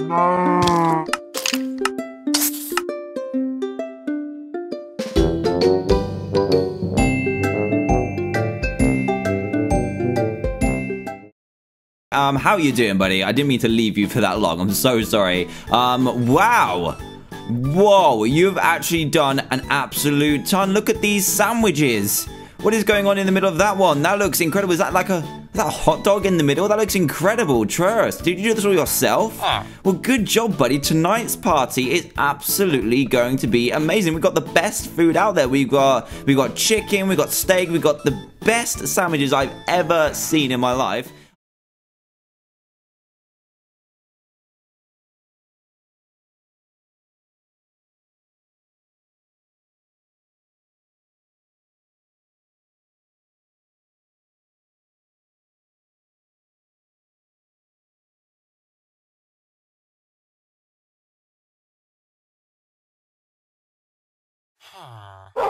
Um, how you doing, buddy? I didn't mean to leave you for that long. I'm so sorry. Um, wow. Whoa, you've actually done an absolute ton. Look at these sandwiches. What is going on in the middle of that one? That looks incredible. Is that like a, that hot dog in the middle? That looks incredible. Trust. Did you do this all yourself? Ah. Well, good job, buddy. Tonight's party is absolutely going to be amazing. We've got the best food out there. We've got we've got chicken, we've got steak, we've got the best sandwiches I've ever seen in my life. Huh.